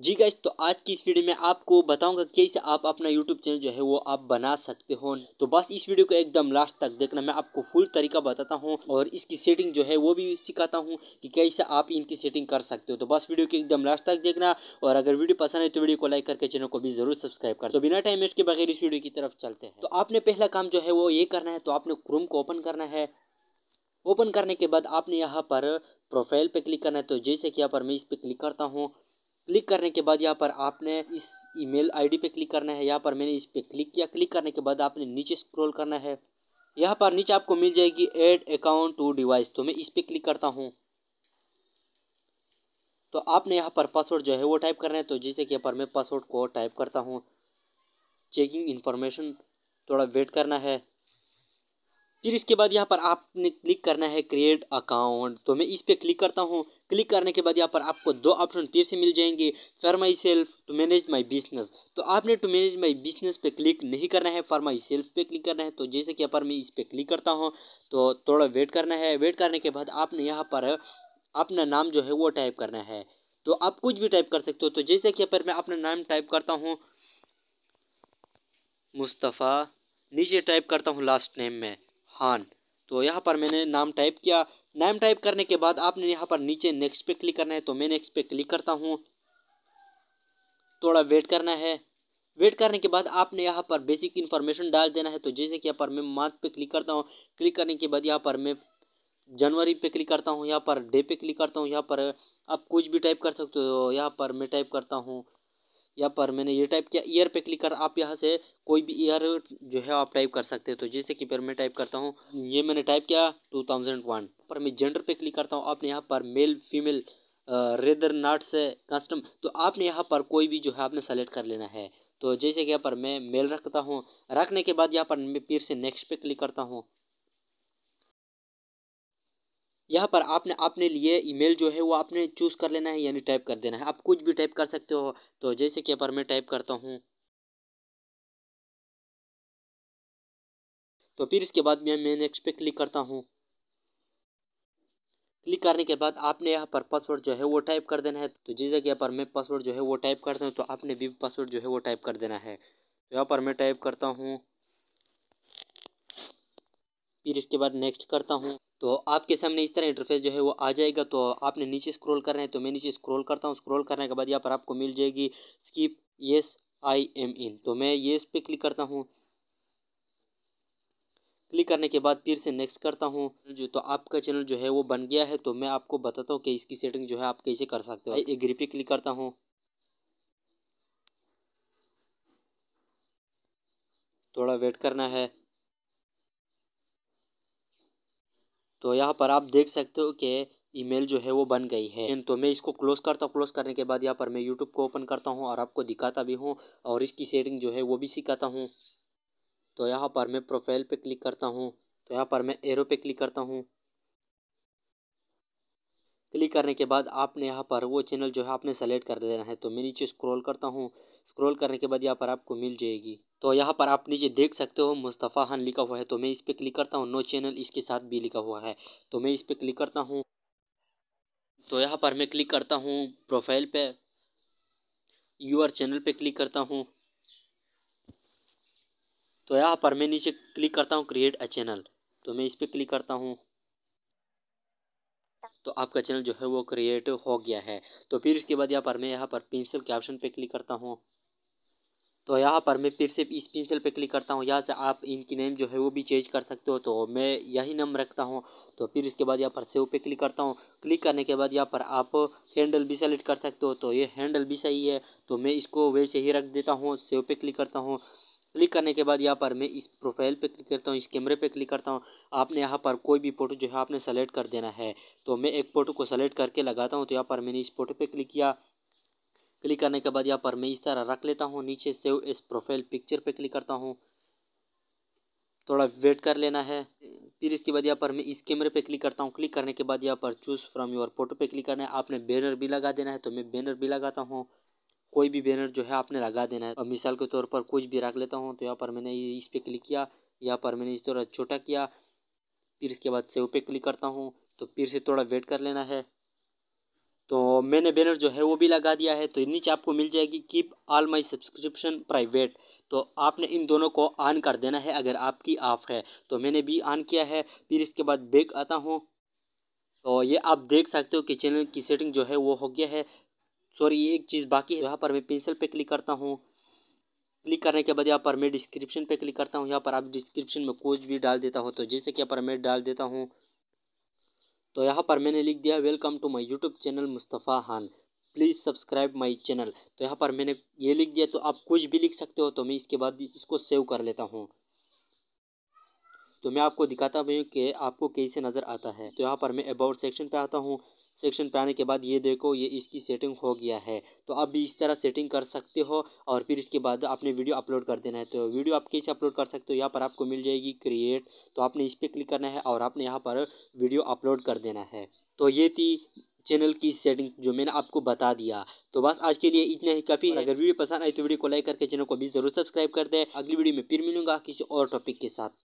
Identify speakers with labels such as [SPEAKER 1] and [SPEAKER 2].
[SPEAKER 1] जी guys तो आज की इस वीडियो में आपको बताऊँगा कैसे आप अपना यूट्यूब चैनल जो है वो आप बना सकते हो। तो बस इस वीडियो को एकदम लास्ट तक देखना, मैं आपको फुल तरीका बताता हूँ और इसकी सेटिंग जो है वो भी सिखाता हूँ कि कैसे आप इनकी सेटिंग कर सकते हो। तो बस वीडियो को एकदम लास्ट तक देखना और अगर वीडियो पसंद है तो वीडियो को लाइक करके चैनल को भी ज़रूर सब्सक्राइब कर तो बिना टाइम वेस्ट के बगैर इस वीडियो की तरफ़ चलते हैं। तो आपने पहला काम जो है वो ये करना है तो आपने क्रोम को ओपन करना है। ओपन करने के बाद आपने यहाँ पर प्रोफ़ाइल पे क्लिक करना है। तो जैसे कि यहाँ पर मैं इस पर क्लिक करता हूँ क्लिक करने के बाद यहाँ पर आपने इस ईमेल आईडी पे क्लिक करना है। यहाँ पर मैंने इस पर क्लिक किया। क्लिक करने के बाद आपने नीचे स्क्रॉल करना है। यहाँ पर नीचे आपको मिल जाएगी एड अकाउंट टू डिवाइस। तो मैं इस पर क्लिक करता हूँ। तो आपने यहाँ पर पासवर्ड जो है वो टाइप करना है। तो जैसे कि यहाँ पर मैं पासवर्ड को टाइप करता हूँ। चेकिंग इन्फॉर्मेशन थोड़ा वेट करना है। फिर इसके बाद यहाँ पर आपने क्लिक करना है क्रिएट अकाउंट। तो मैं इस पर क्लिक करता हूँ। क्लिक करने के बाद यहाँ पर आपको दो ऑप्शन फिर से मिल जाएँगे for myself to manage my business तो आपने टू मैनेज माई बिज़नेस पे क्लिक नहीं करना है फॉर माई सेल्फ पे क्लिक करना है तो जैसे कि यहाँ पर मैं इस पर क्लिक करता हूँ तो थोड़ा वेट करना है। वेट करने के बाद आपने यहाँ पर अपना नाम जो है वो टाइप करना है। तो आप कुछ भी टाइप कर सकते हो तो जैसे कि यहाँ पर मैं अपना नाम टाइप करता हूँ, मुस्तफ़ा, नीचे टाइप करता हूँ लास्ट नेम में, हान। तो यहाँ पर मैंने नाम टाइप किया नाम टाइप करने के बाद आपने यहाँ पर नीचे नेक्स्ट पे क्लिक करना है तो मैं नेक्स्ट पे क्लिक करता हूँ। थोड़ा वेट करना है। वेट करने के बाद आपने यहाँ पर बेसिक इन्फॉर्मेशन डाल देना है तो जैसे कि यहाँ पर मैं मंथ पे क्लिक करता हूँ क्लिक करने के बाद यहाँ पर मैं जनवरी पे क्लिक करता हूँ, यहाँ पर डे पे क्लिक करता हूँ, यहाँ पर आप कुछ भी टाइप कर सकते हो, यहाँ पर मैं टाइप करता हूँ। यहाँ पर मैंने ये टाइप किया ईयर पे क्लिक कर, आप यहाँ से कोई भी ईयर जो है आप टाइप कर सकते हो। तो जैसे कि पर मैं टाइप करता हूँ, ये मैंने टाइप किया टू थाउज़ेंड वन पर मैं जेंडर पे क्लिक करता हूँ, आपने यहाँ पर मेल फीमेल रेदर नाट से कस्टम तो आपने यहाँ पर कोई भी जो है आपने सेलेक्ट कर लेना है। तो जैसे कि यहाँ पर मैं मेल रखता हूँ, रखने के बाद यहाँ पर मैं फिर से नेक्स्ट पे क्लिक करता हूँ। यहाँ पर आपने अपने लिए ईमेल जो है वो आपने चूज़ कर लेना है, यानी टाइप कर देना है। आप कुछ भी टाइप कर सकते हो तो जैसे कि पर मैं टाइप करता हूँ। तो फिर इसके बाद मैं मैं नेक्स्ट पे क्लिक करता हूँ। क्लिक करने के बाद आपने यहाँ पर पासवर्ड जो है वो टाइप कर देना है। तो जैसे कि यहाँ पर मैं पासवर्ड जो है वो टाइप करता हूँ तो आपने भी पासवर्ड जो है वो टाइप कर देना है। तो यहाँ पर मैं टाइप करता हूँ। फिर इसके बाद नेक्स्ट करता हूँ। तो आपके सामने इस तरह इंटरफेस जो है वो आ जाएगा। तो आपने नीचे स्क्रॉल करना है तो मैं नीचे स्क्रॉल करता हूँ। स्क्रॉल करने के बाद यहाँ पर आपको मिल जाएगी skip yes I am in तो मैं येस पे क्लिक करता हूँ। क्लिक करने के बाद फिर से नेक्स्ट करता हूँ। जो तो आपका चैनल जो है वो बन गया है। तो मैं आपको बताता हूँ कि इसकी सेटिंग जो है आप कैसे कर सकते हो। एग्री पे क्लिक करता हूँ। थोड़ा वेट करना है। तो यहाँ पर आप देख सकते हो कि ईमेल जो है वो बन गई है। तो मैं इसको क्लोज करता हूँ। क्लोज करने के बाद यहाँ पर मैं यूट्यूब को ओपन करता हूँ और आपको दिखाता भी हूँ और इसकी सेटिंग जो है वो भी सिखाता हूँ। तो यहाँ पर मैं प्रोफ़ाइल पर क्लिक करता हूँ। तो यहाँ पर मैं एरो पे क्लिक करता हूँ। क्लिक करने के बाद आपने यहाँ पर वो चैनल जो है आपने सेलेक्ट कर देना है। तो मैं नीचे स्क्रॉल करता हूँ। स्क्रॉल करने के बाद यहाँ पर आपको मिल जाएगी। तो यहाँ पर आप नीचे देख सकते हो मुस्तफ़ा खान लिखा हुआ है। तो मैं इस पर क्लिक करता हूँ। नो चैनल इसके साथ भी लिखा हुआ है। तो मैं इस पर क्लिक करता हूँ। तो यहाँ पर मैं क्लिक करता हूँ प्रोफ़ाइल पे। यूआर चैनल पे क्लिक करता हूँ। तो यहाँ पर मैं नीचे क्लिक करता हूँ क्रिएट अ चैनल। तो मैं इस पर क्लिक करता हूँ। तो आपका चैनल जो है वो क्रिएट हो गया है। तो फिर इसके बाद यहाँ पर मैं यहाँ पर पेंसिल के ऑप्शन पे क्लिक करता हूँ। तो यहाँ पर मैं फिर से इस पेंसिल पे क्लिक करता हूँ। यहाँ से आप इनकी नेम जो है वो भी चेंज कर सकते हो। तो मैं यही नाम रखता हूँ। तो फिर इसके बाद यहाँ पर सेव पे क्लिक करता हूँ। क्लिक करने के बाद यहाँ पर आप हैंडल भी सेलेक्ट कर सकते हो। तो ये हैंडल भी सही है। तो मैं इसको वैसे ही रख देता हूँ। सेव पे क्लिक करता हूँ। क्लिक करने के बाद यहाँ पर मैं इस प्रोफ़ाइल पे क्लिक करता हूँ, इस कैमरे पे क्लिक करता हूँ। आपने यहाँ पर कोई भी फ़ोटो जो है आपने सेलेक्ट कर देना है। तो मैं एक फ़ोटो को सेलेक्ट करके लगाता हूँ तो यहाँ पर मैंने इस फ़ोटो पे क्लिक किया। क्लिक करने के बाद यहाँ पर मैं इस तरह रख लेता हूँ, नीचे सेव इस प्रोफ़ाइल पिक्चर पर क्लिक करता हूँ। थोड़ा वेट कर लेना है। फिर इसके बाद यहाँ पर मैं इस कैमरे पे क्लिक करता हूँ। क्लिक करने के बाद यहाँ पर चूज़ फ्रॉम योर फ़ोटो पे क्लिक करना है। आपने बैनर भी लगा देना है तो मैं बैनर भी लगाता हूँ। कोई भी बैनर जो है आपने लगा देना है। और मिसाल के तौर पर कुछ भी रख लेता हूँ तो यहाँ पर मैंने इस पर क्लिक किया, यहाँ पर मैंने इस तरह छोटा किया, फिर इसके बाद सेव पे क्लिक करता हूँ तो फिर से थोड़ा वेट कर लेना है। तो मैंने बैनर जो है वो भी लगा दिया है तो नीचे आपको मिल जाएगी keep all my subscription private. तो आपने इन दोनों को ऑन कर देना है अगर आपकी ऑफ़ है। तो मैंने भी ऑन किया है, फिर इसके बाद बैक आता हूँ। तो ये आप देख सकते हो कि चैनल की सेटिंग जो है वो हो गया है। सॉरी, एक चीज़ बाकी है, यहाँ पर मैं पेंसिल पे क्लिक करता हूँ। क्लिक करने के बाद यहाँ पर मैं डिस्क्रिप्शन पे क्लिक करता हूँ। यहाँ पर आप डिस्क्रिप्शन में कुछ भी डाल देता हो तो जैसे कि यहाँ पर मैं डाल देता हूँ तो यहाँ पर मैंने लिख दिया welcome to my YouTube channel Mustafa Khan please subscribe my channel तो यहाँ पर मैंने ये लिख दिया तो आप कुछ भी लिख सकते हो तो मैं इसके बाद इसको सेव कर लेता हूँ। तो मैं आपको दिखाता भी हूँ कि आपको कैसे नज़र आता है। तो यहाँ पर मैं अबाउट सेक्शन पे आता हूँ। सेक्शन पे आने के बाद ये देखो, ये इसकी सेटिंग हो गया है। तो आप भी इस तरह सेटिंग कर सकते हो और फिर इसके बाद आपने वीडियो अपलोड कर देना है। तो वीडियो आप कैसे अपलोड कर सकते हो, यहाँ पर आपको मिल जाएगी क्रिएट तो आपने इस पर क्लिक करना है और आपने यहाँ पर वीडियो अपलोड कर देना है। तो ये थी चैनल की सेटिंग जो मैंने आपको बता दिया। तो बस आज के लिए इतना ही, काफ़ी है। अगर वीडियो पसंद आई तो वीडियो को लाइक करके चैनल को भी ज़रूर सब्सक्राइब कर दे। अगली वीडियो में फिर मिलूँगा किसी और टॉपिक के साथ।